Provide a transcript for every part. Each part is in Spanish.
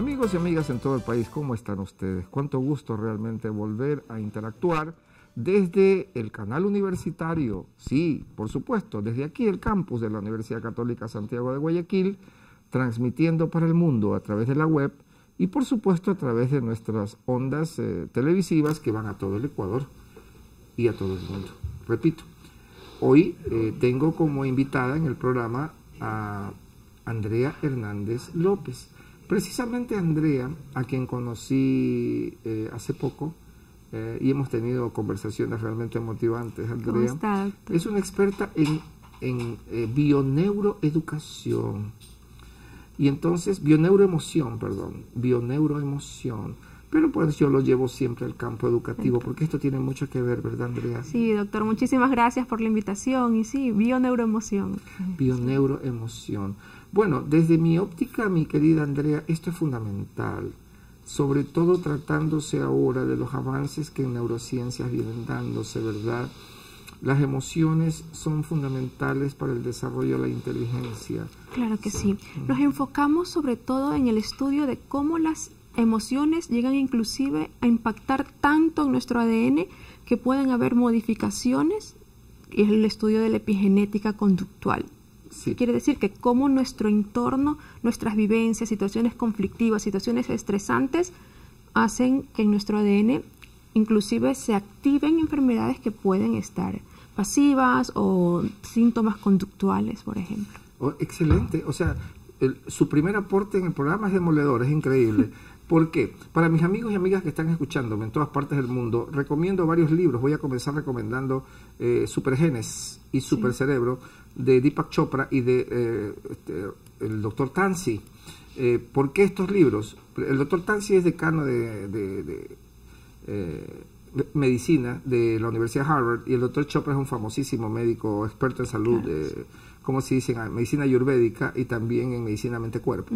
Amigos y amigas en todo el país, ¿cómo están ustedes? Cuánto gusto realmente volver a interactuar desde el canal universitario, sí, por supuesto, desde aquí el campus de la Universidad Católica Santiago de Guayaquil, transmitiendo para el mundo a través de la web y por supuesto a través de nuestras ondas eh, televisivas que van a todo el Ecuador y a todo el mundo. Repito, hoy eh, tengo como invitada en el programa a Andrea Hernández López. Precisamente Andrea, a quien conocí eh, hace poco, eh, y hemos tenido conversaciones realmente motivantes, Andrea, es una experta en, en eh, bioneuroeducación. Y entonces, bioneuroemoción, perdón, bioneuroemoción. Pero pues yo lo llevo siempre al campo educativo, porque esto tiene mucho que ver, ¿verdad, Andrea? Sí, doctor, muchísimas gracias por la invitación. Y sí, bioneuroemoción. Bioneuroemoción. Bueno, desde mi óptica, mi querida Andrea, esto es fundamental, sobre todo tratándose ahora de los avances que en neurociencias vienen dándose, ¿verdad? Las emociones son fundamentales para el desarrollo de la inteligencia. Claro que sí. Nos enfocamos sobre todo en el estudio de cómo las emociones llegan inclusive a impactar tanto en nuestro ADN que pueden haber modificaciones, y es el estudio de la epigenética conductual. Quiere decir que como nuestro entorno, nuestras vivencias, situaciones conflictivas, situaciones estresantes, hacen que en nuestro ADN inclusive se activen enfermedades que pueden estar pasivas o síntomas conductuales, por ejemplo. Oh, excelente. O sea, su primer aporte en el programa es demoledor, es increíble. ¿Por qué? Para mis amigos y amigas que están escuchándome en todas partes del mundo, recomiendo varios libros. Voy a comenzar recomendando eh, Supergenes y Supercerebro de Deepak Chopra y de eh, este, el doctor Tansi. Eh, ¿Por qué estos libros? El doctor Tansi es decano de, de, eh, medicina de la Universidad de Harvard y el doctor Chopra es un famosísimo médico experto en salud. como se dice, en medicina ayurvédica y también en medicina mente-cuerpo.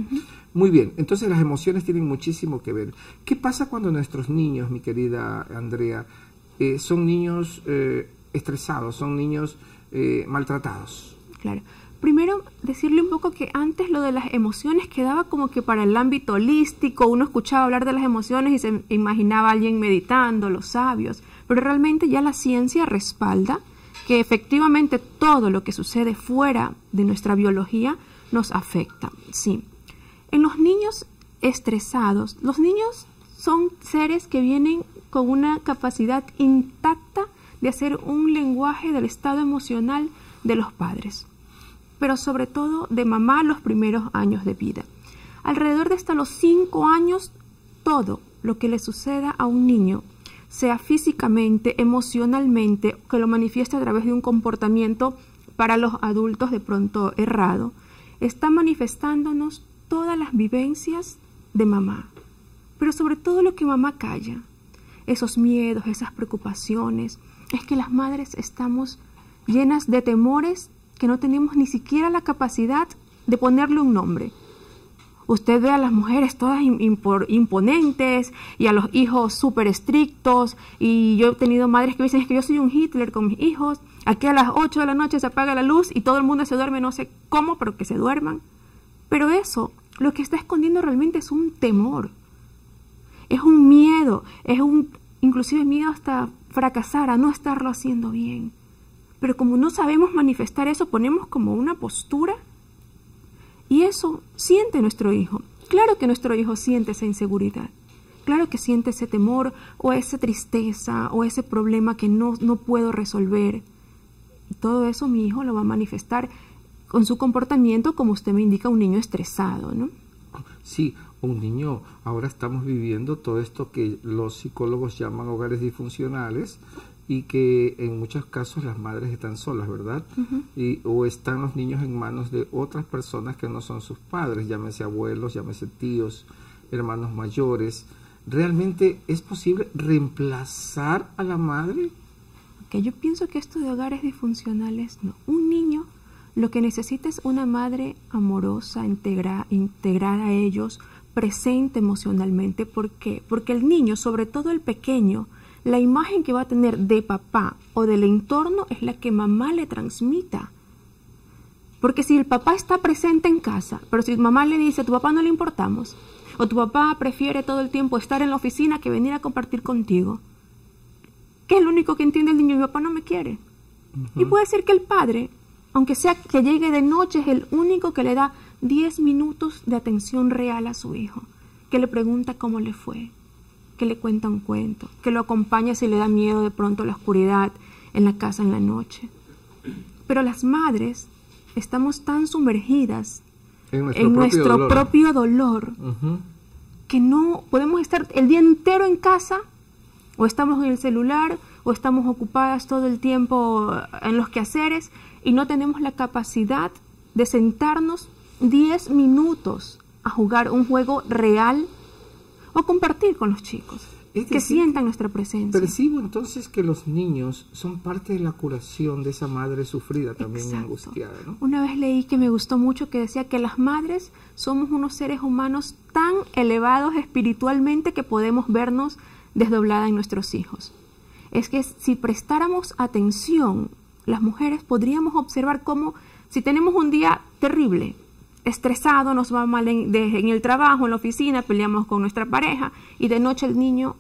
Muy bien, entonces las emociones tienen muchísimo que ver. ¿Qué pasa cuando nuestros niños, mi querida Andrea, eh, son niños eh, estresados, son niños eh, maltratados? Claro. Primero, decirle un poco que antes lo de las emociones quedaba como que para el ámbito holístico, uno escuchaba hablar de las emociones y se imaginaba a alguien meditando, los sabios, pero realmente ya la ciencia respalda que efectivamente todo lo que sucede fuera de nuestra biología nos afecta. Sí. En los niños estresados, los niños son seres que vienen con una capacidad intacta de hacer un lenguaje del estado emocional de los padres, pero sobre todo de mamá los primeros años de vida. Alrededor de hasta los cinco años, todo lo que le suceda a un niño sea físicamente, emocionalmente, que lo manifieste a través de un comportamiento para los adultos de pronto errado, está manifestándonos todas las vivencias de mamá, pero sobre todo lo que mamá calla, esos miedos, esas preocupaciones, es que las madres estamos llenas de temores que no tenemos ni siquiera la capacidad de ponerle un nombre. Usted ve a las mujeres todas imponentes y a los hijos súper estrictos. Y yo he tenido madres que dicen es que yo soy un Hitler con mis hijos. Aquí a las 8 de la noche se apaga la luz y todo el mundo se duerme, no sé cómo, pero que se duerman. Pero eso, lo que está escondiendo realmente es un temor. Es un miedo, es un inclusive miedo hasta fracasar, a no estarlo haciendo bien. Pero como no sabemos manifestar eso, ponemos como una postura y eso siente nuestro hijo. Claro que nuestro hijo siente esa inseguridad. Claro que siente ese temor o esa tristeza o ese problema que no, no puedo resolver. Todo eso mi hijo lo va a manifestar con su comportamiento, como usted me indica, un niño estresado, ¿no? Sí, un niño. Ahora estamos viviendo todo esto que los psicólogos llaman hogares disfuncionales, y que en muchos casos las madres están solas, ¿verdad? y, o están los niños en manos de otras personas que no son sus padres, llámese abuelos, llámese tíos, hermanos mayores. ¿Realmente es posible reemplazar a la madre? Que yo pienso que esto de hogares disfuncionales, no. Un niño lo que necesita es una madre amorosa, integra, integrada a ellos, presente emocionalmente. ¿Por qué? Porque el niño, sobre todo el pequeño, la imagen que va a tener de papá o del entorno es la que mamá le transmita. Porque si el papá está presente en casa, pero si mamá le dice a tu papá no le importamos, O tu papá prefiere todo el tiempo estar en la oficina que venir a compartir contigo. ¿Qué es lo único que entiende el niño? Mi papá no me quiere. Y puede ser que el padre, aunque sea que llegue de noche, es el único que le da 10 minutos de atención real a su hijo, que le pregunta cómo le fue, que le cuenta un cuento, que lo acompaña si le da miedo de pronto la oscuridad en la casa en la noche. Pero las madres estamos tan sumergidas en nuestro, propio, dolor, que no podemos estar el día entero en casa o estamos en el celular o estamos ocupadas todo el tiempo en los quehaceres y no tenemos la capacidad de sentarnos 10 minutos a jugar un juego real o compartir con los chicos. que sientan nuestra presencia. Percibo entonces que los niños son parte de la curación de esa madre sufrida, también angustiada. Una vez leí que me gustó mucho que decía que las madres somos unos seres humanos tan elevados espiritualmente que podemos vernos desdoblada en nuestros hijos. Es que si prestáramos atención, las mujeres podríamos observar cómo si tenemos un día terrible, estresado, nos va mal en, en, el trabajo, en la oficina, peleamos con nuestra pareja y de noche el niño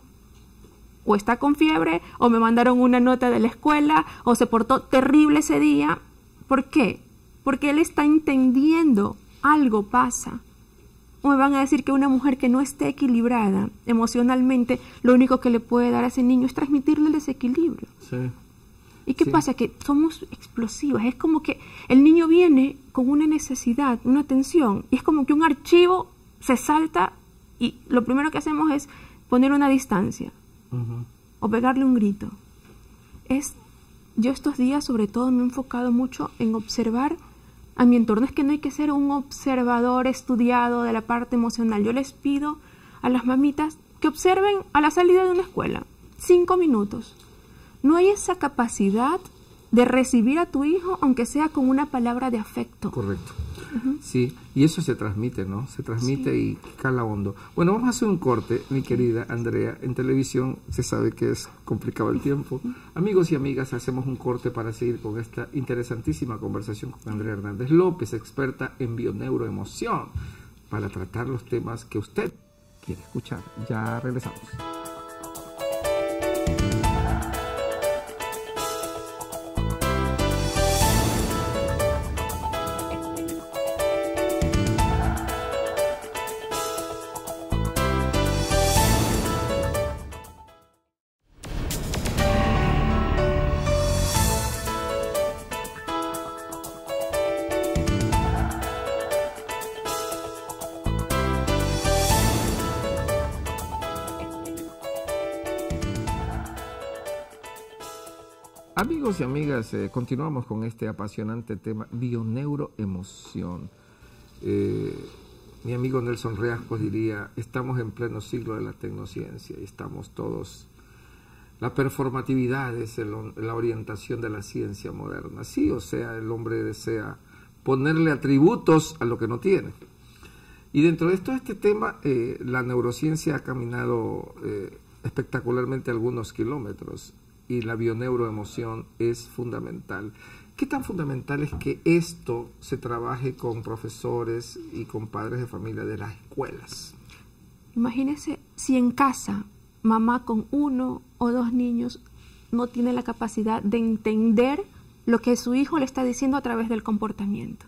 o está con fiebre o me mandaron una nota de la escuela o se portó terrible ese día. ¿Por qué? Porque él está entendiendo algo pasa. O me van a decir que una mujer que no esté equilibrada emocionalmente, lo único que le puede dar a ese niño es transmitirle el desequilibrio. Sí. ¿Y qué pasa? Que somos explosivas. Es como que el niño viene con una necesidad, una tensión, y es como que un archivo se salta y lo primero que hacemos es poner una distancia o pegarle un grito. Es, yo estos días sobre todo me he enfocado mucho en observar a mi entorno. Es que no hay que ser un observador estudiado de la parte emocional. Yo les pido a las mamitas que observen a la salida de una escuela, cinco minutos no hay esa capacidad de recibir a tu hijo, aunque sea con una palabra de afecto. Correcto. Sí, y eso se transmite, ¿no? Se transmite y cala hondo. Bueno, vamos a hacer un corte, mi querida Andrea. En televisión se sabe que es complicado el tiempo. Amigos y amigas, hacemos un corte para seguir con esta interesantísima conversación con Andrea Hernández López, experta en bioneuroemoción, para tratar los temas que usted quiere escuchar. Ya regresamos. Amigos y amigas, eh, continuamos con este apasionante tema, bioneuroemoción. Eh, mi amigo Nelson Reascos diría, estamos en pleno siglo de la tecnociencia y estamos todos... La performatividad es la orientación de la ciencia moderna. Sí, o sea, el hombre desea ponerle atributos a lo que no tiene. Y dentro de todo este tema, eh, la neurociencia ha caminado espectacularmente algunos kilómetros y la bioneuroemoción es fundamental. ¿Qué tan fundamental es que esto se trabaje con profesores y con padres de familia de las escuelas? Imagínese si en casa mamá con uno o dos niños no tiene la capacidad de entender lo que su hijo le está diciendo a través del comportamiento.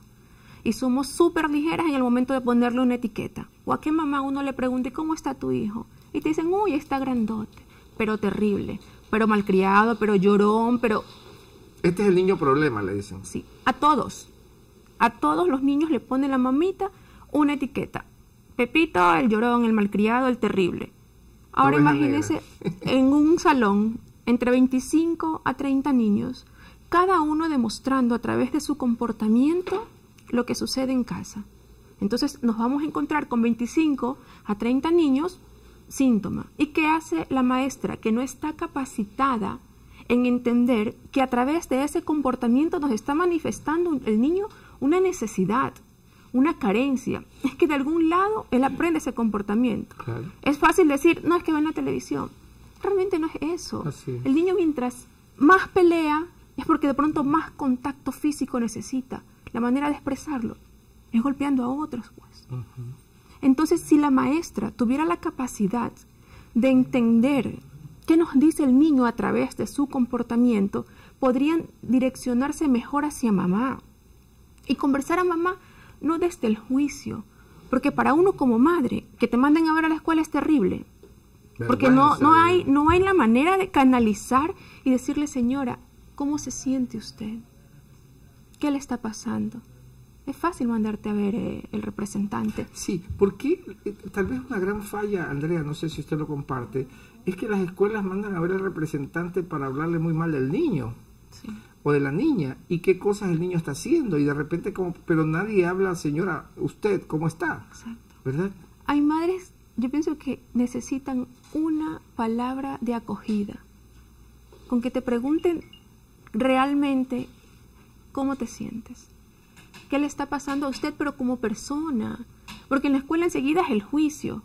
Y somos súper ligeras en el momento de ponerle una etiqueta. O a qué mamá uno le pregunte, ¿cómo está tu hijo? Y te dicen, uy, está grandote, pero terrible pero malcriado, pero llorón, pero... Este es el niño problema, le dicen. Sí, a todos. A todos los niños le pone la mamita una etiqueta. Pepito, el llorón, el malcriado, el terrible. Ahora imagínese en un salón entre 25 a 30 niños, cada uno demostrando a través de su comportamiento lo que sucede en casa. Entonces nos vamos a encontrar con 25 a 30 niños síntoma. ¿Y qué hace la maestra que no está capacitada en entender que a través de ese comportamiento nos está manifestando el niño una necesidad, una carencia? Es que de algún lado él aprende ese comportamiento. Es fácil decir, no es que ve en la televisión. Realmente no es eso. El niño mientras más pelea es porque de pronto más contacto físico necesita. La manera de expresarlo es golpeando a otros, pues. Entonces, si la maestra tuviera la capacidad de entender qué nos dice el niño a través de su comportamiento, podrían direccionarse mejor hacia mamá y conversar a mamá no desde el juicio, porque para uno como madre, que te manden a ver a la escuela es terrible, porque no, no, hay, no hay la manera de canalizar y decirle, señora, ¿cómo se siente usted? ¿Qué le está pasando? Es fácil mandarte a ver eh, el representante. Sí, porque eh, tal vez una gran falla, Andrea, no sé si usted lo comparte, es que las escuelas mandan a ver al representante para hablarle muy mal del niño o de la niña y qué cosas el niño está haciendo y de repente como, pero nadie habla, señora, usted, ¿cómo está? Exacto. ¿Verdad? Hay madres, yo pienso que necesitan una palabra de acogida, con que te pregunten realmente cómo te sientes qué le está pasando a usted, pero como persona. Porque en la escuela enseguida es el juicio.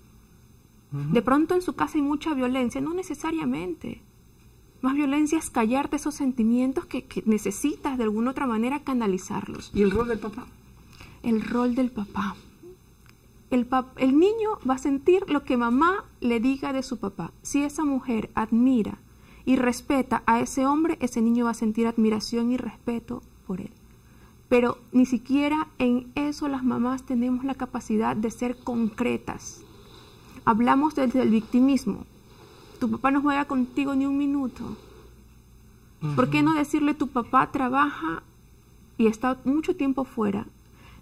De pronto en su casa hay mucha violencia, no necesariamente. Más violencia es callarte esos sentimientos que, necesitas de alguna otra manera canalizarlos. ¿Y el rol del papá? El rol del papá. El, el niño va a sentir lo que mamá le diga de su papá. Si esa mujer admira y respeta a ese hombre, ese niño va a sentir admiración y respeto por él pero ni siquiera en eso las mamás tenemos la capacidad de ser concretas. Hablamos desde el victimismo. Tu papá no juega contigo ni un minuto. ¿Por qué no decirle tu papá trabaja y está mucho tiempo fuera?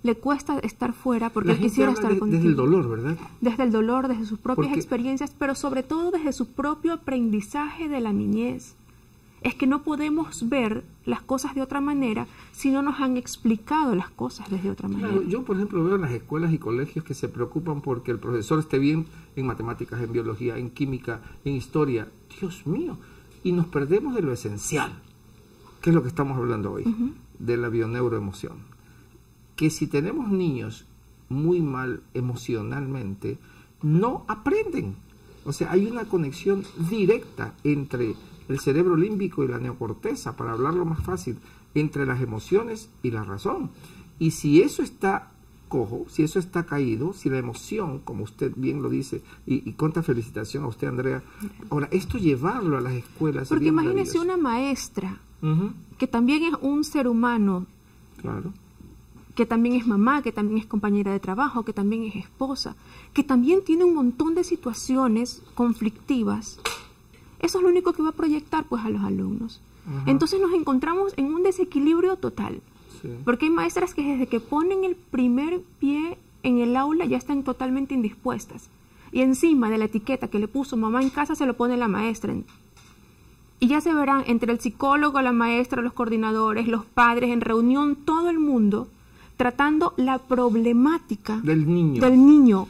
Le cuesta estar fuera porque él quisiera estar contigo. Desde el dolor, ¿verdad? Desde el dolor, desde sus propias experiencias, pero sobre todo desde su propio aprendizaje de la niñez es que no podemos ver las cosas de otra manera si no nos han explicado las cosas desde otra manera. yo, por ejemplo, veo en las escuelas y colegios que se preocupan porque el profesor esté bien en matemáticas, en biología, en química, en historia. Dios mío, y nos perdemos de lo esencial, que es lo que estamos hablando hoy, de la bioneuroemoción. Que si tenemos niños muy mal emocionalmente, no aprenden. O sea, hay una conexión directa entre el cerebro límbico y la neocorteza, para hablarlo más fácil, entre las emociones y la razón. Y si eso está cojo, si eso está caído, si la emoción, como usted bien lo dice, y, y cuánta felicitación a usted, Andrea. Ahora, esto llevarlo a las escuelas. Porque imagínese una maestra, que también es un ser humano. Claro. Que también es mamá, que también es compañera de trabajo, que también es esposa, que también tiene un montón de situaciones conflictivas eso es lo único que va a proyectar pues a los alumnos. Entonces nos encontramos en un desequilibrio total. Porque hay maestras que desde que ponen el primer pie en el aula ya están totalmente indispuestas. Y encima de la etiqueta que le puso mamá en casa se lo pone la maestra. Y ya se verán entre el psicólogo, la maestra, los coordinadores, los padres, en reunión, todo el mundo tratando la problemática del niño. Del niño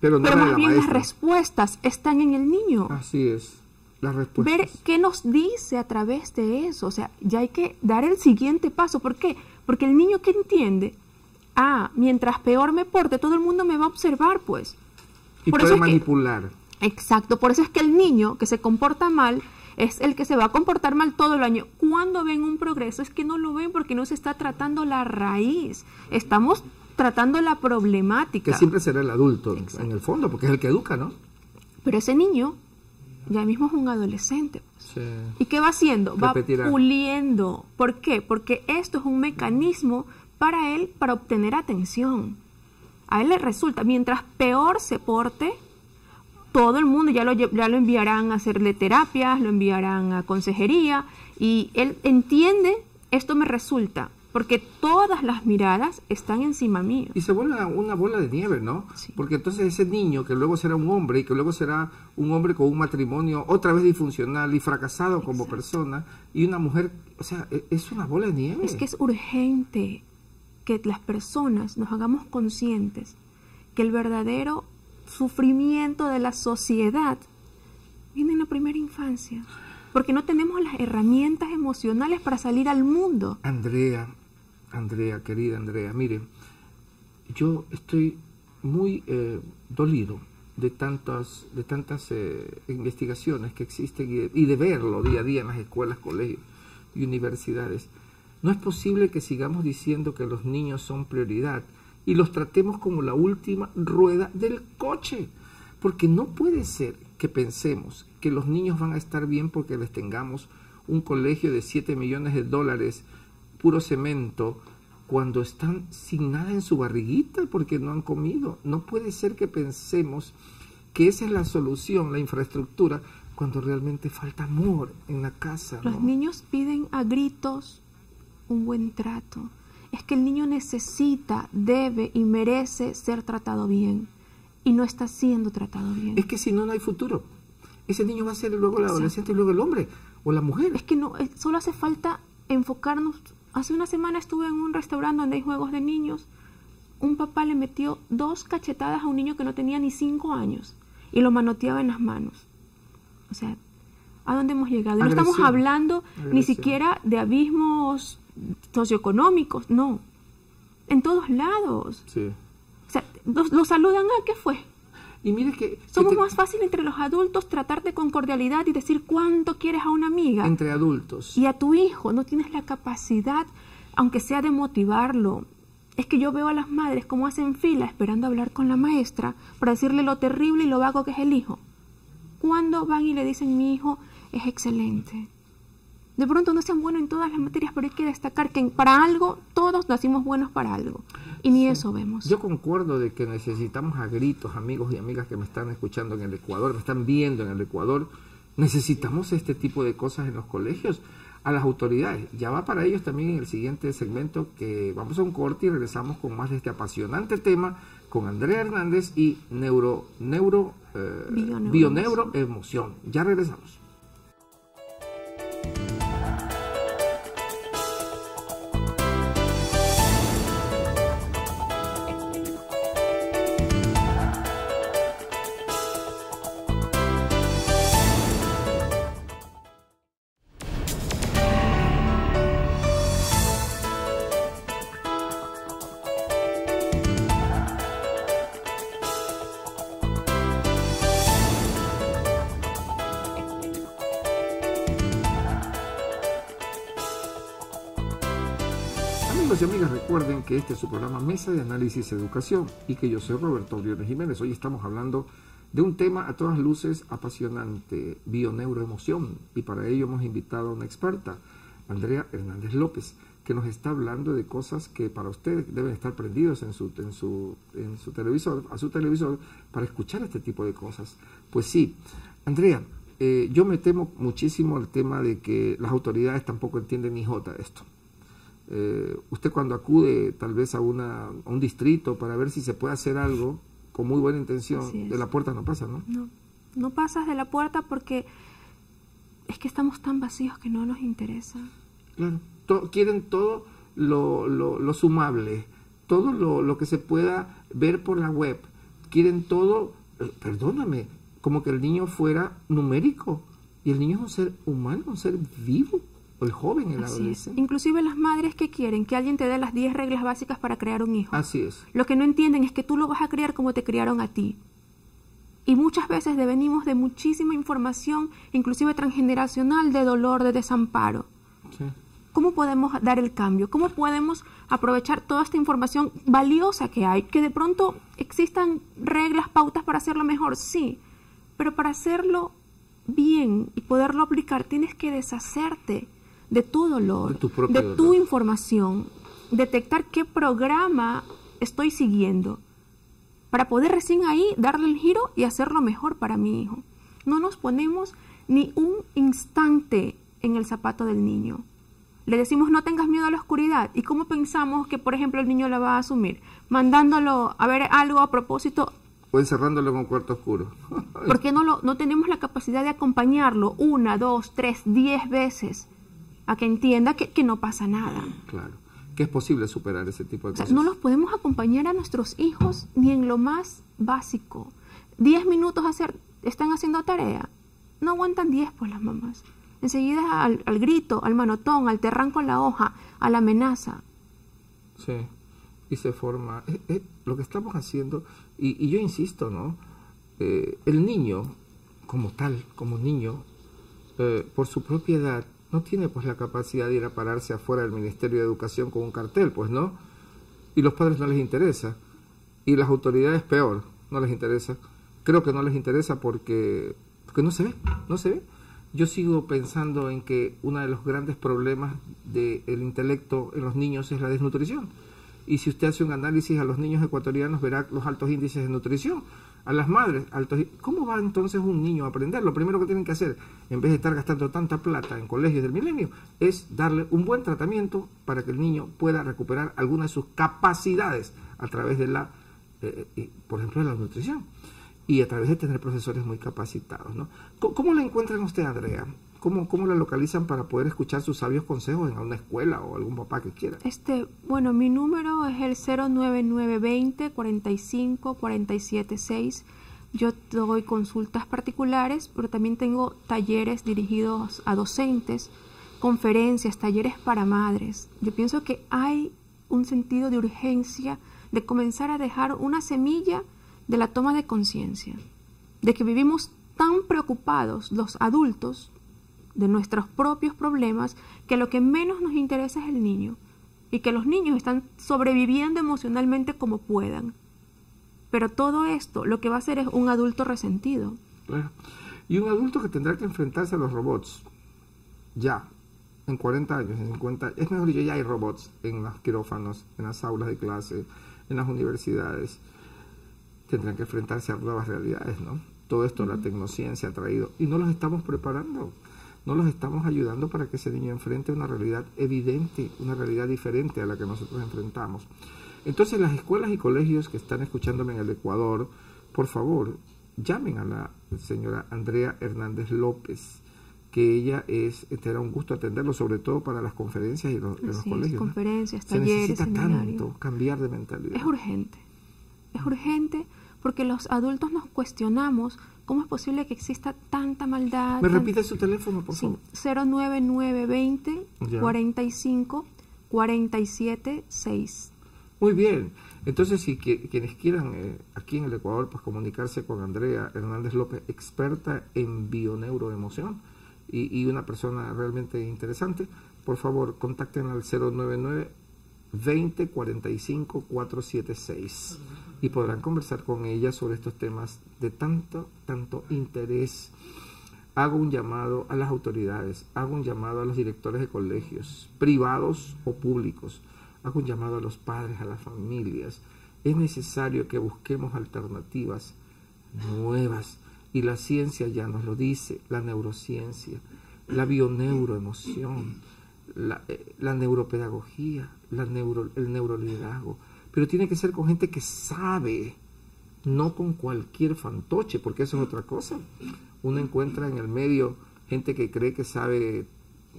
pero, más bien las respuestas están en el niño. Así es. Las respuestas. Ver qué nos dice a través de eso. O sea, ya hay que dar el siguiente paso. ¿Por qué? Porque el niño que entiende, ah, mientras peor me porte, todo el mundo me va a observar, pues. Y puede manipular. exacto. Por eso es que el niño que se comporta mal es el que se va a comportar mal todo el año. Cuando ven un progreso es que no lo ven porque no se está tratando la raíz. Estamos tratando la problemática. Que siempre será el adulto, en el fondo, porque es el que educa, ¿no? Pero ese niño ya mismo es un adolescente. Pues. ¿Y qué va haciendo? Va puliendo. ¿Por qué? Porque esto es un mecanismo para él para obtener atención. A él le resulta, mientras peor se porte, todo el mundo ya lo, ya lo enviarán a hacerle terapias, lo enviarán a consejería y él entiende, esto me resulta porque todas las miradas están encima mío. Y se vuelve una bola de nieve, ¿no? Porque entonces ese niño que luego será un hombre y que luego será un hombre con un matrimonio otra vez disfuncional y fracasado como persona y una mujer, o sea, e, es una bola de nieve. Es que es urgente que las personas nos hagamos conscientes que el verdadero sufrimiento de la sociedad viene en la primera infancia porque no tenemos las herramientas emocionales para salir al mundo. Andrea, Andrea, querida Andrea, mire, yo estoy muy eh, dolido de tantas, de tantas eh, investigaciones que existen y de, verlo día a día en las escuelas, colegios y universidades. No es posible que sigamos diciendo que los niños son prioridad y los tratemos como la última rueda del coche. Porque no puede ser que pensemos que los niños van a estar bien porque les tengamos un colegio de 7 millones de dólares, puro cemento, cuando están sin nada en su barriguita porque no han comido. No puede ser que pensemos que esa es la solución, la infraestructura, cuando realmente falta amor en la casa. Los niños piden a gritos un buen trato. Es que el niño necesita, debe y merece ser tratado bien y no está siendo tratado bien. Es que si no, no hay futuro. Ese niño va a ser luego el adolescente y luego el hombre o la mujer. Es que no, eh, solo hace falta enfocarnos. Hace una semana estuve en un restaurante donde hay juegos de niños. Un papá le metió dos cachetadas a un niño que no tenía ni cinco años y lo manoteaba en las manos. O sea, ¿a dónde hemos llegado? no estamos hablando ni siquiera de abismos socioeconómicos, no. En todos lados. Sí. O sea, lo, saludan, ¿a qué fue? Y mire que... Somos más fácil entre los adultos tratarte con cordialidad y decir cuánto quieres a una amiga. Entre adultos. Y a tu hijo no tienes la capacidad, aunque sea de motivarlo. Es que yo veo a las madres como hacen fila esperando hablar con la maestra para decirle lo terrible y lo vago que es el hijo. ¿Cuándo van y le dicen mi hijo es excelente? De pronto no sean buenos en todas las materias, pero hay que destacar que para algo todos nacimos buenos para algo. Y ni eso vemos. Yo concuerdo de que necesitamos a gritos, amigos y amigas que me están escuchando en el Ecuador, me están viendo en el Ecuador, necesitamos este tipo de cosas en los colegios, a las autoridades. Ya va para ellos también en el siguiente segmento que vamos a un corte y regresamos con más de este apasionante tema con Andrea Hernández y Neuro, Neuro, eh, Bioneuro Emoción. Ya regresamos. Y amigas, recuerden que este es su programa Mesa de Análisis Educación y que yo soy Roberto Briones Jiménez. Hoy estamos hablando de un tema a todas luces apasionante, bioneuroemoción, y para ello hemos invitado a una experta, Andrea Hernández López, que nos está hablando de cosas que para ustedes deben estar prendidos en su, en su, en su televisor, a su televisor, para escuchar este tipo de cosas. Pues sí, Andrea, eh, yo me temo muchísimo el tema de que las autoridades tampoco entienden ni jota esto. Eh, usted cuando acude tal vez a, una, un distrito para ver si se puede hacer algo con muy buena intención, de la puerta no pasa, ¿no? No, no pasas de la puerta porque es que estamos tan vacíos que no nos interesa. Claro, quieren todo lo, lo, sumable, todo lo, lo, que se pueda ver por la web, quieren todo, eh, perdóname, como que el niño fuera numérico. Y el niño es un ser humano, un ser vivo el joven, el adolescente. Inclusive las madres que quieren que alguien te dé las 10 reglas básicas para crear un hijo. Así es. Lo que no entienden es que tú lo vas a criar como te criaron a ti. Y muchas veces devenimos de muchísima información, inclusive transgeneracional, de dolor, de desamparo. Sí. ¿Cómo podemos dar el cambio? ¿Cómo podemos aprovechar toda esta información valiosa que hay? Que de pronto existan reglas, pautas para hacerlo mejor, sí, pero para hacerlo bien y poderlo aplicar tienes que deshacerte de tu dolor, de tu, información, detectar qué programa estoy siguiendo, para poder recién ahí darle el giro y hacerlo mejor para mi hijo. No nos ponemos ni un instante en el zapato del niño. Le decimos no tengas miedo a la oscuridad. ¿Y cómo pensamos que, por ejemplo, el niño la va a asumir? Mandándolo a ver algo a propósito. O encerrándolo en un cuarto oscuro. Porque no, lo, no tenemos la capacidad de acompañarlo una, dos, tres, diez veces a que entienda que, no pasa nada. Claro, que es posible superar ese tipo de cosas. no los podemos acompañar a nuestros hijos ni en lo más básico. Diez minutos hacer, están haciendo tarea, no aguantan diez pues las mamás. Enseguida al, grito, al manotón, al terrán con la hoja, a la amenaza. Sí, y se forma, eh, eh, lo que estamos haciendo, y, yo insisto, ¿no? Eh, el niño, como tal, como niño, por su propia edad, no tiene pues la capacidad de ir a pararse afuera del Ministerio de Educación con un cartel, pues no. y los padres no les interesa y las autoridades peor, no les interesa. Creo que no les interesa porque, porque no se ve, no se ve. Yo sigo pensando en que uno de los grandes problemas del intelecto en los niños es la desnutrición. Y si usted hace un análisis a los niños ecuatorianos, verá los altos índices de nutrición. A las madres, ¿cómo va entonces un niño a aprender? Lo primero que tienen que hacer, en vez de estar gastando tanta plata en colegios del milenio, es darle un buen tratamiento para que el niño pueda recuperar algunas de sus capacidades a través de la, eh, eh, por ejemplo, de la nutrición y a través de tener profesores muy capacitados. ¿no? ¿Cómo, la encuentran usted, Andrea? ¿Cómo, ¿Cómo la localizan para poder escuchar sus sabios consejos en una escuela o algún papá que quiera? Este, bueno, mi número es el 09920 45 47 6. Yo doy consultas particulares, pero también tengo talleres dirigidos a docentes, conferencias, talleres para madres. Yo pienso que hay un sentido de urgencia de comenzar a dejar una semilla de la toma de conciencia, de que vivimos tan preocupados los adultos de nuestros propios problemas que lo que menos nos interesa es el niño y que los niños están sobreviviendo emocionalmente como puedan. Pero todo esto lo que va a hacer es un adulto resentido. Y un adulto que tendrá que enfrentarse a los robots. Ya, en 40 años, en 50 Es mejor dicho, ya hay robots en los quirófanos, en las aulas de clase, en las universidades tendrán que enfrentarse a nuevas realidades, ¿no? Todo esto la tecnociencia ha traído y no los estamos preparando, no los estamos ayudando para que ese niño enfrente una realidad evidente, una realidad diferente a la que nosotros enfrentamos. Entonces las escuelas y colegios que están escuchándome en el Ecuador, por favor, llamen a la señora Andrea Hernández López, que ella es, era un gusto atenderlo, sobre todo para las conferencias y los, los colegios. Conferencias, talleres, Se necesita tanto cambiar de mentalidad. Es urgente, es urgente porque los adultos nos cuestionamos cómo es posible que exista tanta maldad. ¿Me repite su teléfono, por favor? 09920 45 47 6. Muy bien. Entonces, si quienes quieran eh, aquí en el Ecuador, pues comunicarse con Andrea Hernández López, experta en bioneuroemoción y, y una persona realmente interesante, por favor, contacten al 099 20 45 476 y podrán conversar con ella sobre estos temas de tanto, tanto interés. Hago un llamado a las autoridades, hago un llamado a los directores de colegios, privados o públicos, hago un llamado a los padres, a las familias. Es necesario que busquemos alternativas nuevas y la ciencia ya nos lo dice, la neurociencia, la bioneuroemoción, la, eh, la neuropedagogía, la neuro, el neuroliderazgo, pero tiene que ser con gente que sabe, no con cualquier fantoche, porque eso es otra cosa. Uno encuentra en el medio gente que cree que sabe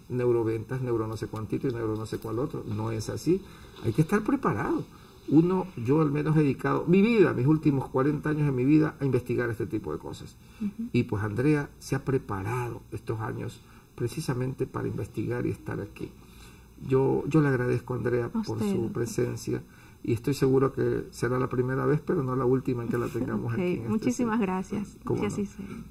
neuroventas, neuro no sé cuantito y neuro no sé cuál otro. No es así. Hay que estar preparado. Uno, yo al menos he dedicado mi vida, mis últimos 40 años de mi vida, a investigar este tipo de cosas. Y pues Andrea se ha preparado estos años precisamente para investigar y estar aquí. Yo, yo le agradezco a Andrea por su presencia y estoy seguro que será la primera vez, pero no la última en que la tengamos aquí. Este muchísimas gracias.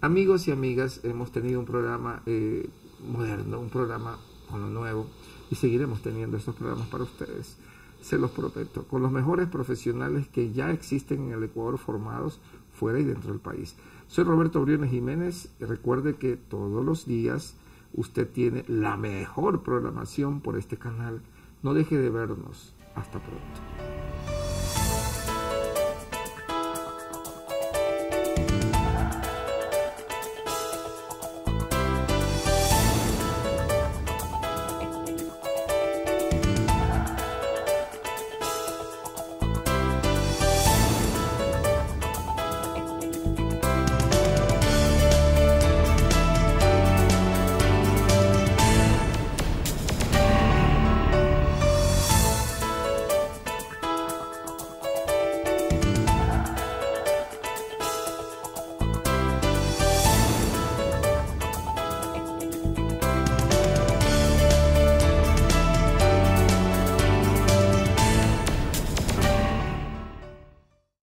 Amigos y amigas, hemos tenido un programa eh, moderno, un programa con lo nuevo y seguiremos teniendo estos programas para ustedes. Se los prometo, con los mejores profesionales que ya existen en el Ecuador formados fuera y dentro del país. Soy Roberto Briones Jiménez y recuerde que todos los días usted tiene la mejor programación por este canal. No deje de vernos. Hasta pronto.